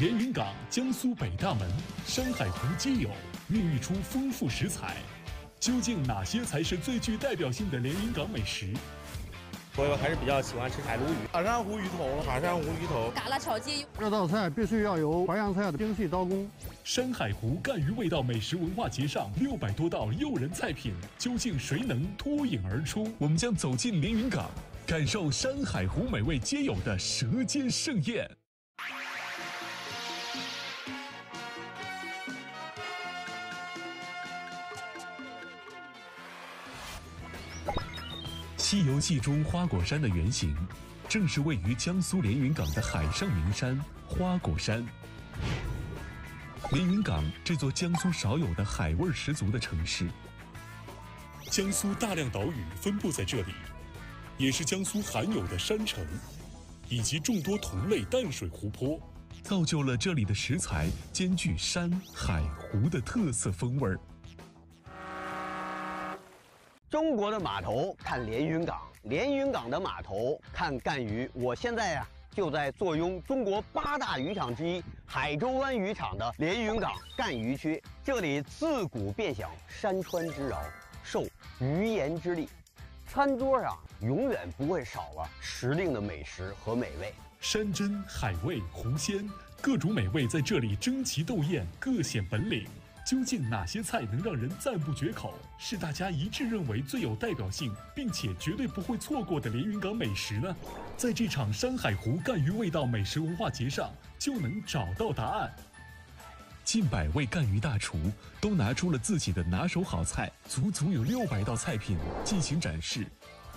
连云港江苏北大门、山海湖皆有，孕育出丰富食材。究竟哪些才是最具代表性的连云港美食？我还是比较喜欢吃海鲈鱼、塔山湖鱼头、塔山湖鱼头、嘎啦炒鸡。这道菜必须要有淮扬菜的精细刀工。山海湖赣鱼味道美食文化节上六百多道诱人菜品，究竟谁能脱颖而出？我们将走进连云港，感受山海湖美味皆有的舌尖盛宴。《西游记》中花果山的原型，正是位于江苏连云港的海上名山花果山。连云港这座江苏少有的海味十足的城市，江苏大量岛屿分布在这里，也是江苏罕有的山城，以及众多同类淡水湖泊，造就了这里的食材兼具山海湖的特色风味儿。中国的码头看连云港，连云港的码头看赣榆。我现在呀就在坐拥中国八大渔场之一海州湾渔场的连云港赣榆区。这里自古便享山川之饶，受渔盐之利，餐桌上永远不会少了时令的美食和美味。山珍海味湖鲜，各种美味在这里争奇斗艳，各显本领。究竟哪些菜能让人赞不绝口？是大家一致认为最有代表性，并且绝对不会错过的连云港美食呢？在这场山海湖赣鱼味道美食文化节上，就能找到答案。近百位赣鱼大厨都拿出了自己的拿手好菜，足足有六百道菜品进行展示，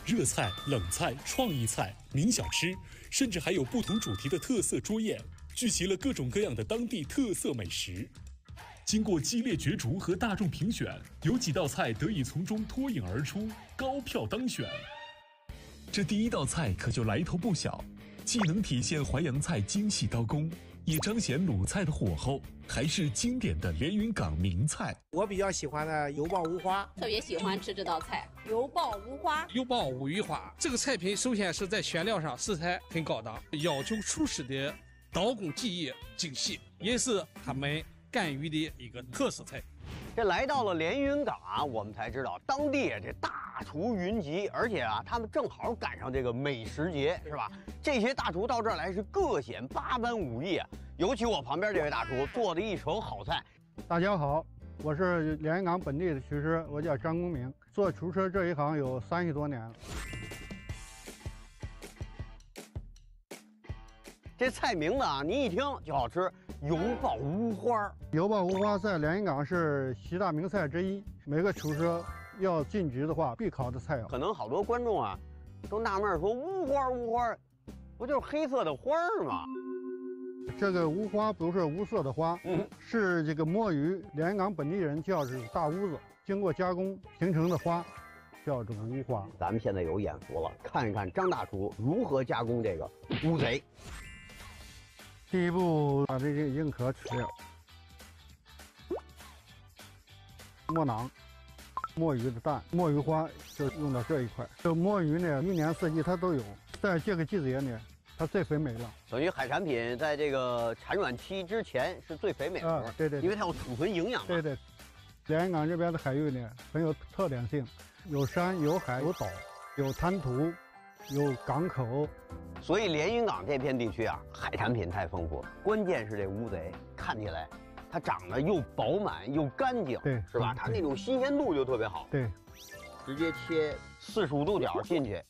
热菜、冷菜、创意菜、名小吃，甚至还有不同主题的特色桌宴，聚集了各种各样的当地特色美食。经过激烈角逐和大众评选，有几道菜得以从中脱颖而出，高票当选。这第一道菜可就来头不小，既能体现淮扬菜精细刀工，也彰显鲁菜的火候，还是经典的连云港名菜。我比较喜欢的油爆无花，特别喜欢吃这道菜，油爆无花。油爆五鱼花这个菜品，首先是在选料上食材很高档，要求厨师的刀工技艺精细，也是他们。赣鱼的一个特色菜，这来到了连云港啊，我们才知道当地这大厨云集，而且啊，他们正好赶上这个美食节，是吧？这些大厨到这儿来是各显八般武艺啊，尤其我旁边这位大厨做的一手好菜。大家好，我是连云港本地的厨师，我叫张公明，做厨师这一行有三十多年了。这菜名字啊，您一听就好吃。油爆乌花，油爆乌花在连云港是十大名菜之一。每个厨师要进局的话，必考的菜。可能好多观众啊，都纳闷说乌花乌花，不就是黑色的花吗？这个乌花不是无色的花，嗯，是这个摸鱼，连云港本地人叫是大乌子，经过加工形成的花，叫这个乌花。咱们现在有眼福了，看一看张大厨如何加工这个乌贼。第一步，把这个硬壳取掉。墨囊，墨鱼的蛋，墨鱼花就用到这一块。这墨鱼呢，一年四季它都有，在这个季节呢，它最肥美了。等于海产品在这个产卵期之前是最肥美的时候。对对，因为它有储存营养。对对，连云港这边的海域呢，很有特点性，有山有海有岛，有滩涂，有港口。所以连云港这片地区啊，海产品太丰富了。关键是这乌贼看起来，它长得又饱满又干净，对，是吧？它那种新鲜度就特别好。对，直接切四十五度角进去，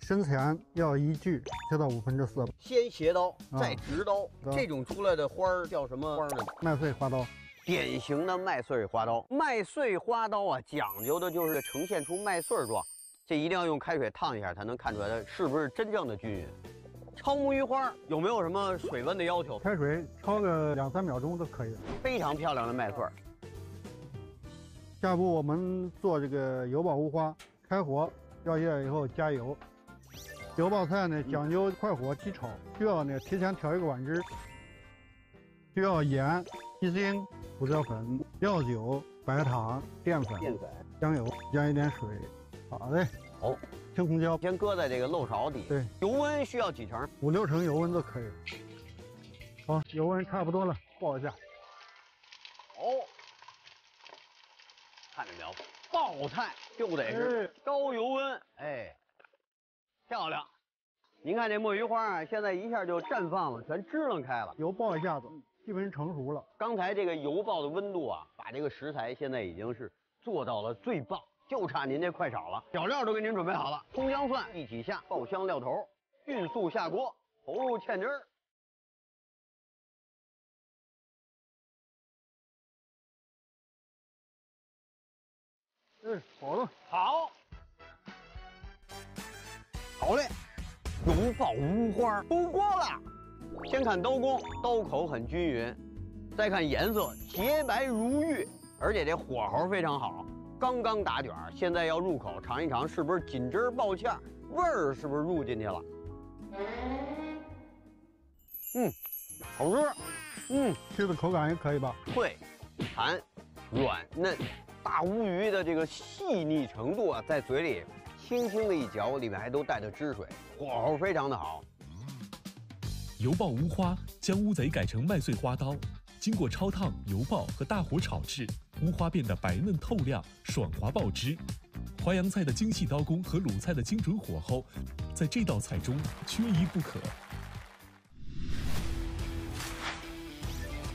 深前要一锯，切到五分之四。先斜刀，再直刀，这种出来的花儿叫什么花呢？麦穗花刀，典型的麦穗花刀。麦穗花刀啊，讲究的就是呈现出麦穗状。这一定要用开水烫一下，才能看出来它是不是真正的均匀。焯木鱼花有没有什么水温的要求？开水焯个两三秒钟都可以。非常漂亮的麦穗。下一步我们做这个油爆乌花，开火热热以后加油。油爆菜呢讲究快火急炒，需要呢提前调一个碗汁，需要盐、鸡精、胡椒粉、料酒、白糖、淀粉、淀粉、香油，加一点水。好嘞，好，青红椒先搁在这个漏勺底。对，油温需要几成？五六成油温就可以。好，油温差不多了，爆一下。哦，看见没有？爆菜就得是高油温，哎，漂亮。您看这墨鱼花啊，现在一下就绽放了，全支棱开了。油爆一下子，基本成熟了。刚才这个油爆的温度啊，把这个食材现在已经是做到了最棒，就差您这快炒了。小料都给您准备好了，葱姜蒜一起下，爆香料头，迅速下锅，投入芡汁儿。嗯，好了，好，好嘞，油爆乌花出锅了。先看刀工，刀口很均匀，再看颜色洁白如玉，而且这火候非常好，刚刚打卷现在要入口尝一尝，是不是紧汁爆芡，味儿是不是入进去了？嗯，好吃，嗯，吃的口感也可以吧？脆、弹、软嫩。大乌鱼的这个细腻程度啊，在嘴里轻轻的一嚼，里面还都带着汁水，火候非常的好。油爆乌花将乌贼改成麦穗花刀，经过焯烫、油爆和大火炒制，乌花变得白嫩透亮、爽滑爆汁。淮扬菜的精细刀工和鲁菜的精准火候，在这道菜中缺一不可。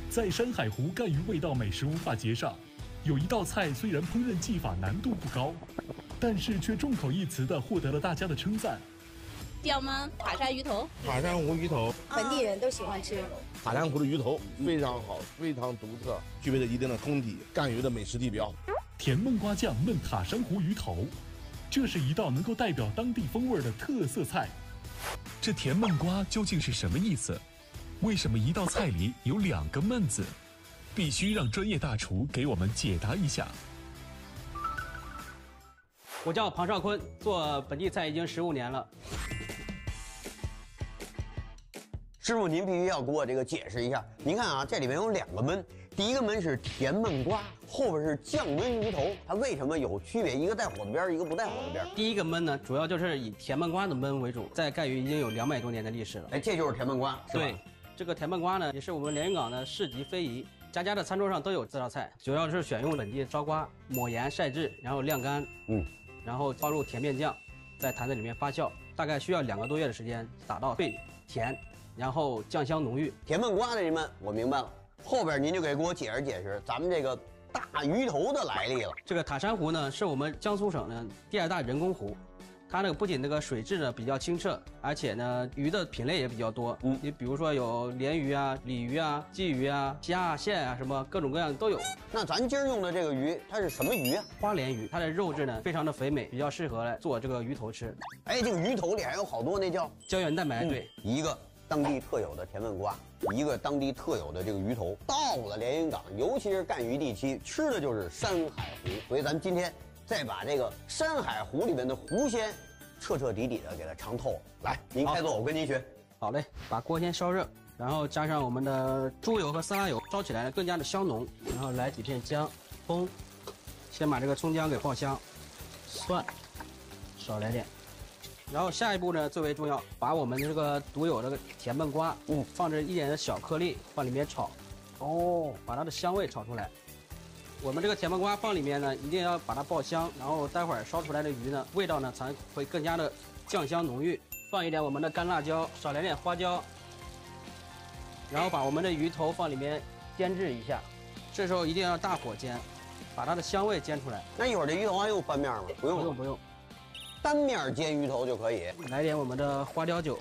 在山海湖赣鱼味道美食文化节上。有一道菜，虽然烹饪技法难度不高，但是却众口一词的获得了大家的称赞。叫吗？塔山鱼头。塔山无鱼头，本地人都喜欢吃。塔山湖的鱼头非常好，非常独特，具备了一定的功底，赣鱼的美食地标。甜焖瓜酱焖塔山湖鱼头，这是一道能够代表当地风味的特色菜。这甜焖瓜究竟是什么意思？为什么一道菜里有两个焖字？必须让专业大厨给我们解答一下。我叫庞少坤，做本地菜已经十五年了。师傅，您必须要给我这个解释一下。您看啊，这里面有两个焖，第一个焖是甜焖瓜，后边是酱焖鱼头，它为什么有区别？一个带火的边，一个不带火的边。第一个焖呢，主要就是以甜焖瓜的焖为主，在赣榆已经有两百多年的历史了。哎，这就是甜焖瓜，是吧？对，这个甜焖瓜呢，也是我们连云港的市级非遗。家家的餐桌上都有这道菜，主要是选用本地烧瓜，抹盐晒制，然后晾干，嗯，然后放入甜面酱，在坛子里面发酵，大概需要两个多月的时间，打到脆甜，然后酱香浓郁。甜焖瓜的人们，我明白了，后边您就给给我解释解释咱们这个大鱼头的来历了。这个塔山湖呢，是我们江苏省的第二大人工湖。它那个不仅那个水质呢比较清澈，而且呢鱼的品类也比较多。嗯，你比如说有鲢鱼啊、鲤鱼啊、鲫鱼啊、虾啊、线啊，什么各种各样的都有。那咱今儿用的这个鱼，它是什么鱼啊？花鲢鱼，它的肉质呢非常的肥美，比较适合来做这个鱼头吃。哎，这个鱼头里还有好多那叫胶原蛋白。对，一个当地特有的甜焖瓜，一个当地特有的这个鱼头。到了连云港，尤其是赣榆地区，吃的就是山海湖。所以咱们今天再把这个山海湖里面的湖鲜。彻彻底底的给它尝透。来，您开做，我跟您学。好嘞，把锅先烧热，然后加上我们的猪油和色拉油，烧起来更加的香浓。然后来几片姜、葱，先把这个葱姜给爆香。蒜，少来点。然后下一步呢最为重要，把我们这个独有的甜焖瓜，嗯，放着一点的小颗粒放里面炒。哦，把它的香味炒出来。我们这个甜焖瓜放里面呢，一定要把它爆香，然后待会儿烧出来的鱼呢，味道呢才会更加的酱香浓郁。放一点我们的干辣椒，少来点花椒，然后把我们的鱼头放里面煎制一下。这时候一定要大火煎，把它的香味煎出来。那一会儿这鱼头还用翻面吗？不用，不用，不用，单面煎鱼头就可以。来点我们的花雕酒，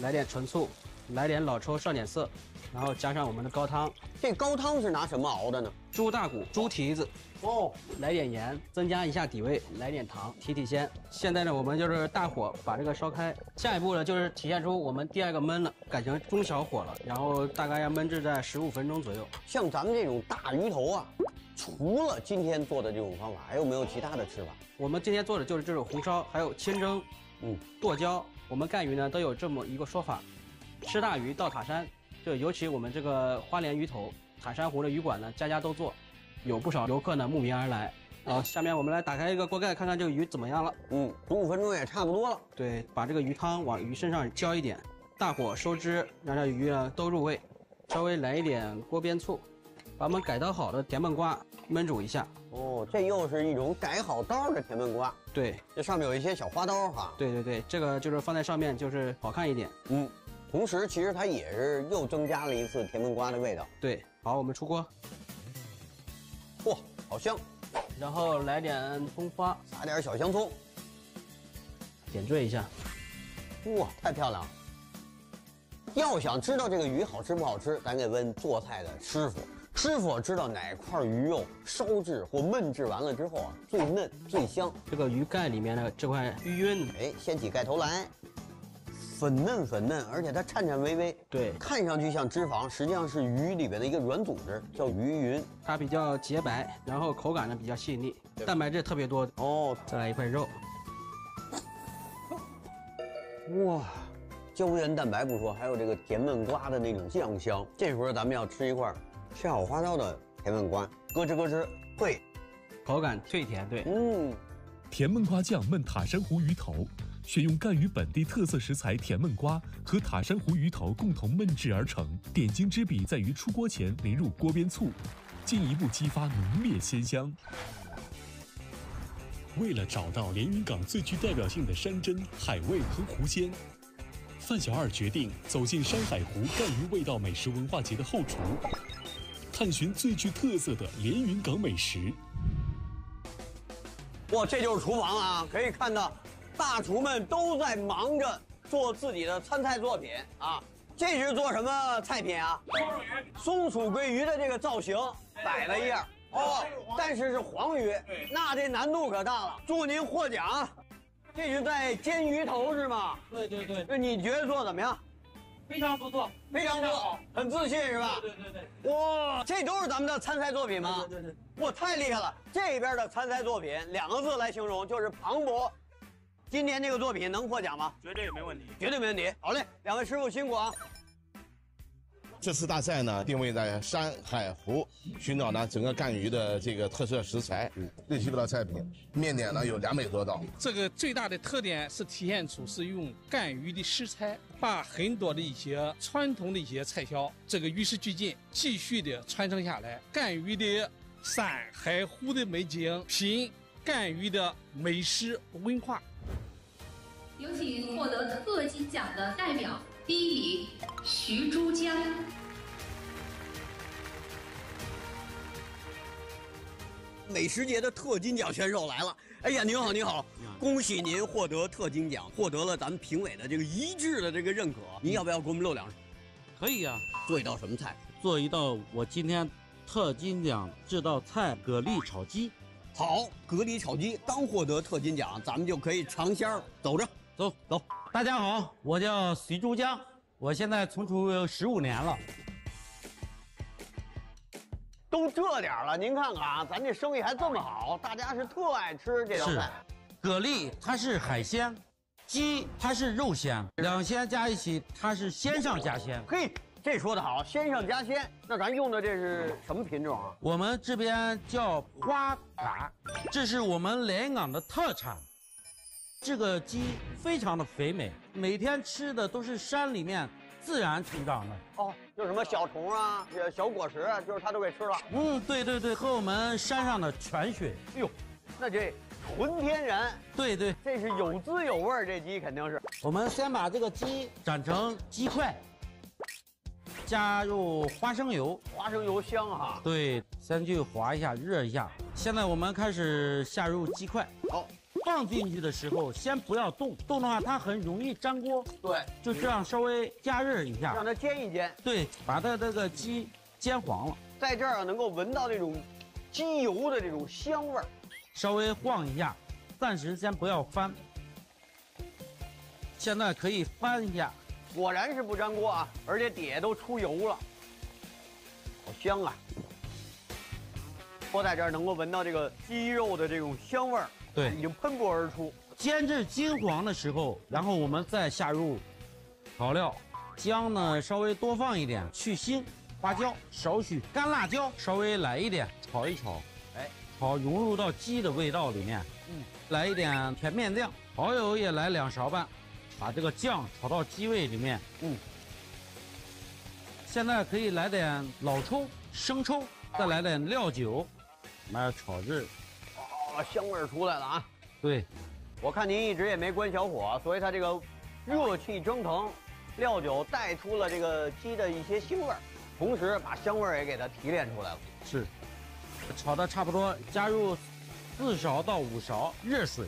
来点纯醋，来点老抽上点色。然后加上我们的高汤，这高汤是拿什么熬的呢？猪大骨、猪蹄子，哦，来点盐，增加一下底味，来点糖提提鲜。现在呢，我们就是大火把这个烧开，下一步呢就是体现出我们第二个焖了，改成中小火了，然后大概要焖制在十五分钟左右。像咱们这种大鱼头啊，除了今天做的这种方法，还有没有其他的吃法？我们今天做的就是这种红烧，还有清蒸，嗯，剁椒。我们赣鱼呢都有这么一个说法，吃大鱼到塔山。就尤其我们这个花鲢鱼头，塔山湖的鱼馆呢，家家都做，有不少游客呢慕名而来。好，下面我们来打开一个锅盖，看看这个鱼怎么样了。嗯，十五分钟也差不多了。对，把这个鱼汤往鱼身上浇一点，大火收汁，让这鱼呢都入味。稍微来一点锅边醋，把我们改刀好的甜焖瓜焖煮一下。哦，这又是一种改好刀的甜焖瓜。对，这上面有一些小花刀哈。对对对，这个就是放在上面就是好看一点。嗯，同时其实它也是又增加了一次甜焖瓜的味道。对，好，我们出锅。嚯，好香！然后来点葱花，撒点小香葱，点缀一下。哇，太漂亮了！要想知道这个鱼好吃不好吃，咱得问做菜的师傅。师傅知道哪块鱼肉烧制或焖制完了之后啊，最嫩最香。这个鱼盖里面的这块鱼晕，哎，掀起盖头来，粉嫩粉嫩，而且它颤颤巍巍。对，看上去像脂肪，实际上是鱼里边的一个软组织，叫鱼云。它比较洁白，然后口感呢比较细腻，蛋白质特别多。哦，再来一块肉。哇，胶原蛋白不说，还有这个甜焖瓜的那种酱香。这时候咱们要吃一块下好花刀的甜焖瓜，咯吱咯吱，脆，口感脆甜，对，嗯。甜焖瓜酱焖塔山湖鱼头，选用赣榆本地特色食材甜焖瓜和塔山湖鱼头共同焖制而成。点睛之笔在于出锅前淋入锅边醋，进一步激发浓烈鲜香。为了找到连云港最具代表性的山珍、海味和湖鲜，范小二决定走进山海湖赣榆味道美食文化节的后厨，探寻最具特色的连云港美食。哇，这就是厨房啊！可以看到，大厨们都在忙着做自己的参菜作品啊。这是做什么菜品啊？松鼠鱼。松鼠桂鱼的这个造型摆了一样哦，但是是黄鱼，那这难度可大了。祝您获奖！这是在煎鱼头是吗？对对对。那你觉得做怎么样？非常不错，非常好，很自信是吧？对对对。哇，这都是咱们的参赛作品吗？对对对。哇，太厉害了！这边的参赛作品两个字来形容就是磅礴。今天这个作品能获奖吗？绝对没问题，绝对没问题。好嘞，两位师傅辛苦啊！这次大赛呢，定位在山海湖，寻找呢整个赣榆的这个特色食材，六七道菜品，面点呢有两百多道。这个最大的特点是体现出是用赣榆的食材，把很多的一些传统的一些菜肴，这个与时俱进，继续的传承下来。赣榆的山海湖的美景，品赣榆的美食文化。有请获得特金奖的代表，第一名徐珠江。美食节的特金奖选手来了！哎呀，您好，您好，恭喜您获得特金奖，获得了咱们评委的这个一致的这个认可。您要不要给我们露两手？可以呀、做一道什么菜？做一道我今天特金奖这道菜蛤蜊炒鸡。好，蛤蜊炒鸡刚获得特金奖，咱们就可以尝鲜儿。走着，走走。大家好，我叫隋珠江，我现在从厨十五年了。都这点了，您看看啊，咱这生意还这么好，大家是特爱吃这道是菜。，蛤蜊它是海鲜，鸡它是肉鲜，两鲜加一起它是鲜上加鲜。嘿，这说的好，鲜上加鲜。那咱用的这是什么品种啊？我们这边叫花蛤，这是我们连云港的特产。这个鸡非常的肥美，每天吃的都是山里面自然成长的。哦，就什么小虫啊、这小果实啊，就是它都给吃了。嗯，对对对，和我们山上的泉水。哎呦，那这纯天然。对对，这是有滋有味儿，这鸡肯定是。我们先把这个鸡斩成鸡块，加入花生油。花生油香哈。对，先去划一下，热一下。现在我们开始下入鸡块。好，放进去的时候先不要动，动的话它很容易粘锅。对，就这样稍微加热一下，让它煎一煎。对，把它这个鸡煎黄了，在这儿啊能够闻到那种鸡油的这种香味儿。稍微晃一下，暂时先不要翻。现在可以翻一下，果然是不粘锅啊，而且底下都出油了，好香啊！我在这儿能够闻到这个鸡肉的这种香味儿，对已经喷薄而出。煎至金黄的时候，然后我们再下入调料，姜呢稍微多放一点去腥，花椒少许，干辣椒稍微来一点，炒一炒，哎，炒融入到鸡的味道里面。嗯，来一点甜面酱，蚝油也来两勺半，把这个酱炒到鸡味里面。嗯，现在可以来点老抽、生抽，再来点料酒，来炒制。哦，香味儿出来了啊！对，我看您一直也没关小火，所以它这个热气蒸腾，料酒带出了这个鸡的一些腥味儿，同时把香味儿也给它提炼出来了。是，炒的差不多，加入四勺到五勺热水，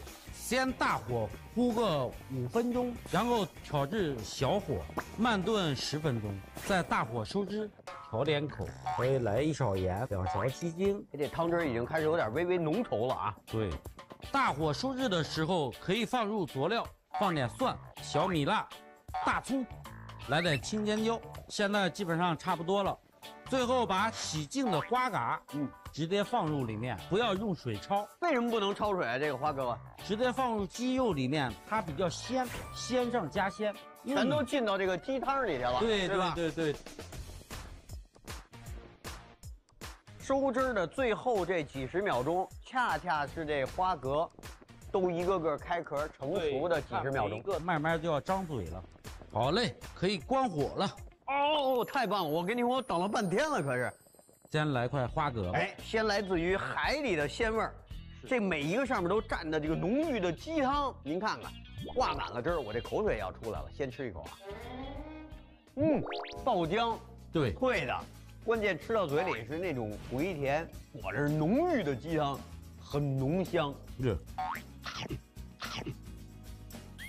先大火烀个五分钟，然后调至小火慢炖十分钟，再大火收汁，调点口，可以来一勺盐，两勺鸡精。这汤汁已经开始有点微微浓稠了啊！对，大火收汁的时候可以放入佐料，放点蒜、小米辣、大葱，来点青尖椒。现在基本上差不多了。最后把洗净的花蛤，嗯，直接放入里面，不要用水焯。为什么不能焯水啊？这个花哥，直接放入鸡肉里面，它比较鲜，鲜上加鲜，全都进到这个鸡汤里去了，对对吧？对对。收汁的最后这几十秒钟，恰恰是这花蛤都一个个开壳成熟的几十秒钟，一个慢慢就要张嘴了。好嘞，可以关火了。哦，太棒了！我跟你说，我等了半天了，可是。先来块花蛤吧。哎，先来自于海里的鲜味儿，这每一个上面都蘸的这个浓郁的鸡汤，您看看，挂满了汁儿，我这口水要出来了。先吃一口啊。嗯，爆浆，对，脆的。关键吃到嘴里是那种回甜，裹着浓郁的鸡汤，很浓香。是。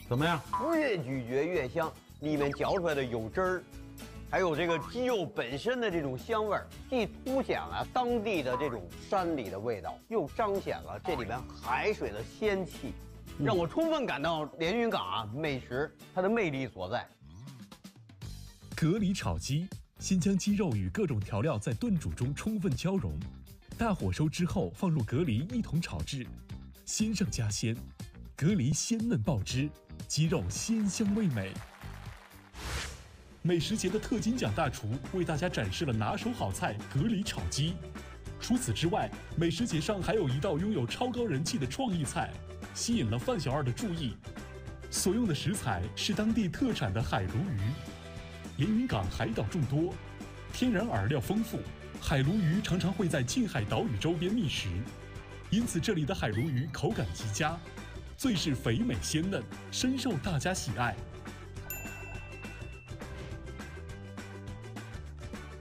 怎么样？越咀嚼越香，里面嚼出来的有汁儿。还有这个鸡肉本身的这种香味儿，既凸显了当地的这种山里的味道，又彰显了这里边海水的仙气，让我充分感到连云港啊美食它的魅力所在。蛤蜊炒鸡，先将鸡肉与各种调料在炖煮中充分交融，大火收之后放入蛤蜊一同炒制，鲜上加鲜，蛤蜊鲜嫩爆汁，鸡肉鲜香味美。美食节的特金奖大厨为大家展示了拿手好菜——蛤蜊炒鸡。除此之外，美食节上还有一道拥有超高人气的创意菜，吸引了范小二的注意。所用的食材是当地特产的海鲈鱼。连云港海岛众多，天然饵料丰富，海鲈鱼常常会在近海岛屿周边觅食，因此这里的海鲈鱼口感极佳，最是肥美鲜嫩，深受大家喜爱。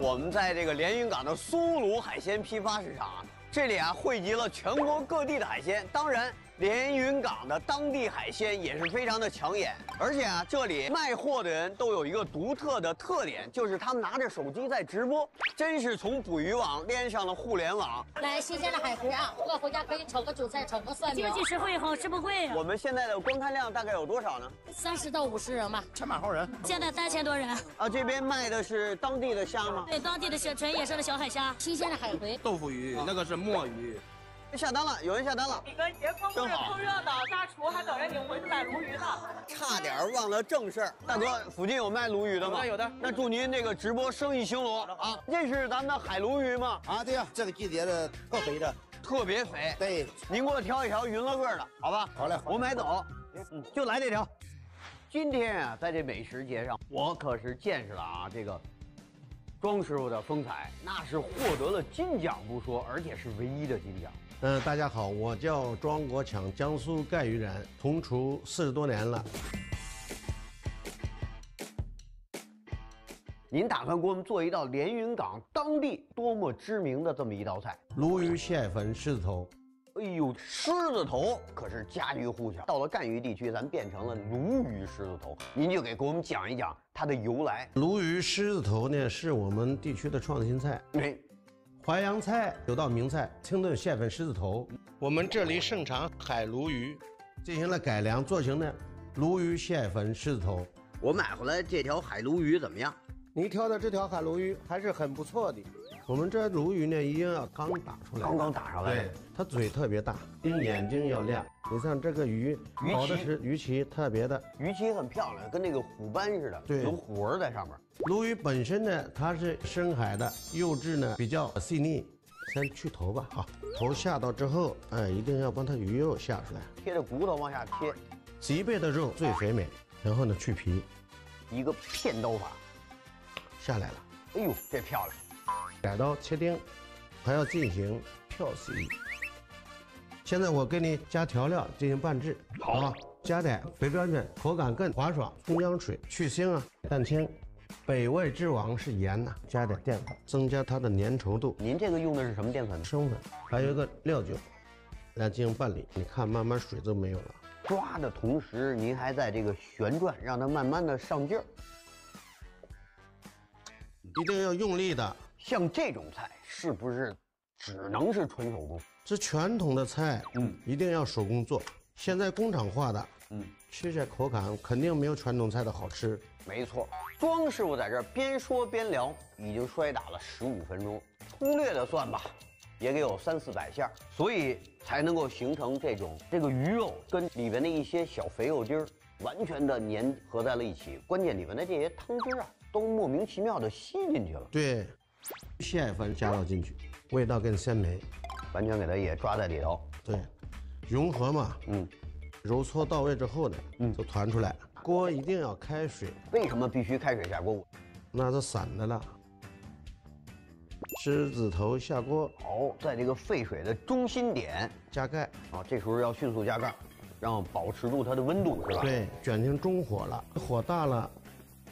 我们在这个连云港的苏鲁海鲜批发市场，这里啊汇集了全国各地的海鲜，当然。连云港的当地海鲜也是非常的抢眼，而且啊，这里卖货的人都有一个独特的特点，就是他们拿着手机在直播，真是从捕鱼网连上了互联网。来，新鲜的海葵啊，我回家可以炒个韭菜，炒个蒜苗，经济实惠，好吃不贵。我们现在的观看量大概有多少呢？三十到五十人吧，全满号人。现在三千多人。啊，这边卖的是当地的虾吗？对，当地的小纯野生的小海虾，新鲜的海葵，豆腐鱼，那个是墨鱼。下单了，有人下单了。你跟节风不是凑热闹，大厨还等着你回去买鲈鱼呢。差点忘了正事儿，大哥，附近有卖鲈鱼的吗？有的，有的。那祝您这个直播生意兴隆啊！这是咱们的海鲈鱼吗？啊，对呀，这个季节的特肥的，特别肥。对，您给我挑一条匀了个的，好吧？好嘞，我买走。嗯，就来这条。今天啊，在这美食节上，我可是见识了啊，这个庄师傅的风采，那是获得了金奖不说，而且是唯一的金奖。嗯，大家好，我叫庄国强，江苏赣榆人，同厨四十多年了。您打算给我们做一道连云港当地多么知名的这么一道菜？鲈鱼蟹粉狮子头。哎呦，狮子头可是家喻户晓。到了赣榆地区，咱变成了鲈鱼狮子头。您就给给我们讲一讲它的由来。鲈鱼狮子头呢，是我们地区的创新菜。哎。淮扬菜有道名菜清炖蟹粉狮子头，我们这里盛产海鲈鱼，进行了改良做成的鲈鱼蟹粉狮子头。我买回来这条海鲈鱼怎么样？您挑的这条海鲈鱼还是很不错的。我们这鲈鱼呢，一定要刚打出来，刚刚打上来。对，它嘴特别大，眼睛要亮。你像这个鱼，好的是鱼鳍特别的，鱼鳍很漂亮，跟那个虎斑似的，对，有虎纹在上面。鲈鱼本身呢，它是深海的，肉质呢比较细腻。先去头吧，好，头下到之后，哎，一定要帮它鱼肉下出来，贴着骨头往下贴，脊背的肉最肥美。然后呢，去皮，一个片刀法下来了。哎呦，这漂亮！改刀切丁，还要进行漂洗。现在我给你加调料进行拌制，好啊，加点肥膘卷，口感更滑爽。葱姜水去腥啊，蛋清。北味之王是盐呐，加点淀粉，增加它的粘稠度。您这个用的是什么淀粉？生粉，还有一个料酒，来进行拌理。你看，慢慢水都没有了。抓的同时，您还在这个旋转，让它慢慢的上劲儿。一定要用力的。像这种菜是不是只能是纯手工？这传统的菜，嗯，一定要手工做。现在工厂化的，嗯，吃着口感肯定没有传统菜的好吃。没错，庄师傅在这儿边说边聊，已经摔打了十五分钟。粗略的算吧，也得有三四百下，所以才能够形成这种这个鱼肉跟里边的一些小肥肉丁儿完全的粘合在了一起。关键里面的这些汤汁啊，都莫名其妙的吸进去了。对，蟹粉加到进去，味道更鲜美，完全给它也抓在里头。对，融合嘛，嗯，揉搓到位之后呢，嗯，就团出来。锅一定要开水，为什么必须开水下锅？那是散的了。狮子头下锅，好，在这个沸水的中心点加盖，啊，这时候要迅速加盖，让保持住它的温度，是吧？对，卷成中火了，火大了，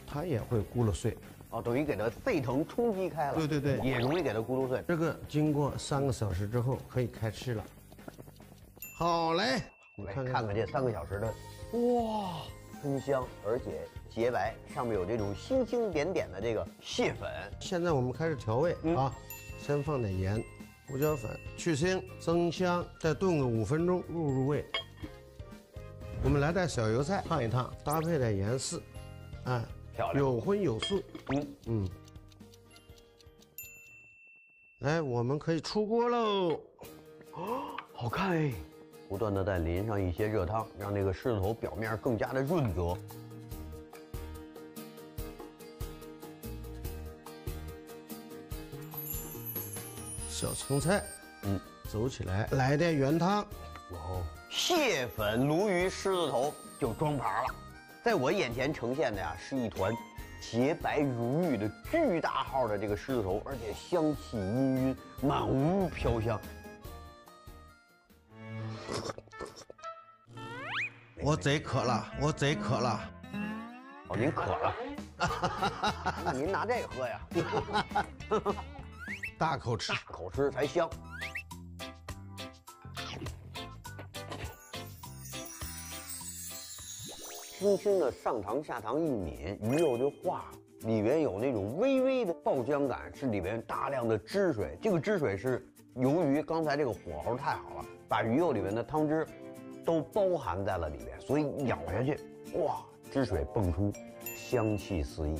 它也会咕噜碎。哦，等于给它沸腾冲击开了。对对对，也容易给它咕噜碎。这个经过三个小时之后可以开吃了。好嘞，看看看这三个小时的，哇！喷香，而且洁白，上面有这种星星点点的这个蟹粉。现在我们开始调味啊，先放点盐、胡椒粉去腥增香，再炖个五分钟入入味。我们来点小油菜烫一烫，搭配点盐丝，啊，漂亮，有荤有素。嗯嗯，来，我们可以出锅喽。啊，好看哎。不断的再淋上一些热汤，让那个狮子头表面更加的润泽。小青菜，嗯，走起来，来点原汤。哇哦，蟹粉鲈鱼狮子头就装盘了。在我眼前呈现的呀，是一团洁白如玉的巨大号的这个狮子头，而且香气氤氲，满屋飘香。我贼渴了，我贼渴了。哦，您渴了？那您拿这个喝呀。大口吃，大口吃才香。轻轻的上膛下膛一抿，鱼肉就化了，里边有那种微微的爆浆感，是里边大量的汁水。这个汁水是由于刚才这个火候太好了，把鱼肉里面的汤汁。都包含在了里面，所以咬下去，哇，汁水迸出，香气四溢。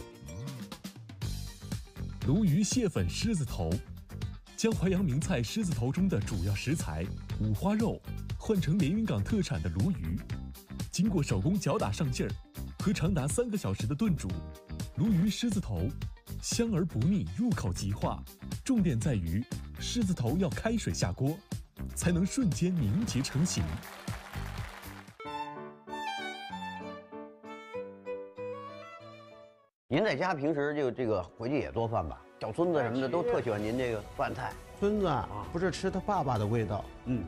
鲈鱼蟹粉狮子头，将淮扬名菜狮子头中的主要食材五花肉换成连云港特产的鲈鱼，经过手工搅打上劲儿和长达三个小时的炖煮，鲈鱼狮子头香而不腻，入口即化。重点在于狮子头要开水下锅，才能瞬间凝结成型。您在家平时就这个回去也做饭吧？小孙子什么的都特喜欢您这个饭菜。孙子啊，不是吃他爸爸的味道，嗯，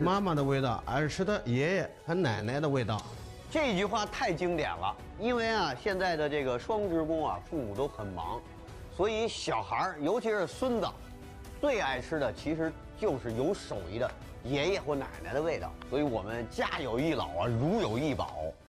妈妈的味道，而是吃他爷爷和奶奶的味道。这句话太经典了，因为啊，现在的这个双职工啊，父母都很忙，所以小孩儿，尤其是孙子，最爱吃的其实就是有手艺的爷爷或奶奶的味道。所以我们家有一老啊，如有一宝。